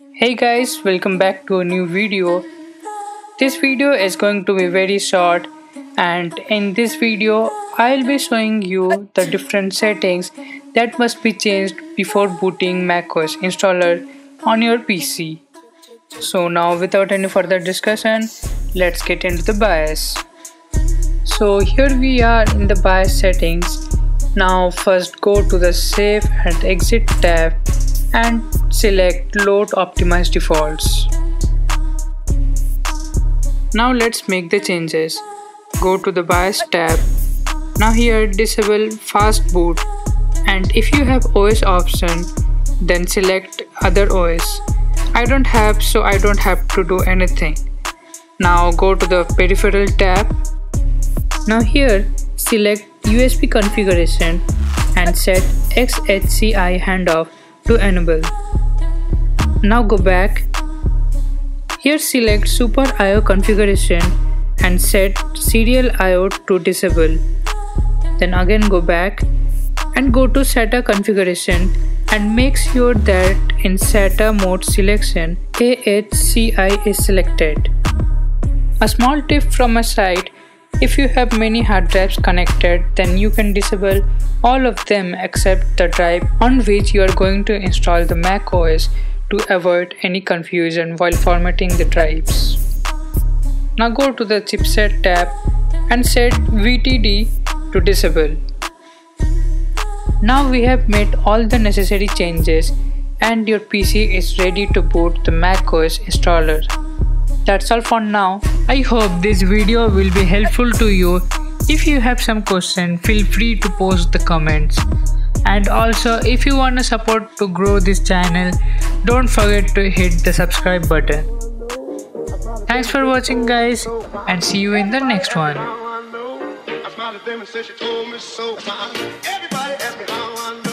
Hey guys, welcome back to a new video. This video is going to be very short and in this video I'll be showing you the different settings that must be changed before booting macOS installer on your PC. So now without any further discussion, let's get into the BIOS. So here we are in the BIOS settings. Now first go to the save and exit tab and select load optimized defaults. Now let's make the changes. Go to the BIOS tab. Now here disable fast boot and if you have OS option then select other OS. I don't have so I don't have to do anything. Now go to the peripheral tab. Now here select USB configuration and set XHCI handoff to enable. Now go back. Here select Super IO configuration and set Serial IO to disable. Then again go back and go to SATA configuration and make sure that in SATA mode selection AHCI is selected. A small tip from my side if you have many hard drives connected, then you can disable all of them except the drive on which you are going to install the Mac OS to avoid any confusion while formatting the drives. Now go to the chipset tab and set VTD to disable. Now we have made all the necessary changes and your PC is ready to boot the Mac OS installer. That's all for now. I hope this video will be helpful to you. If you have some question, feel free to post the comments. And also, if you want to support to grow this channel, don't forget to hit the subscribe button. Thanks for watching guys and see you in the next one. Everybody ask me how I know.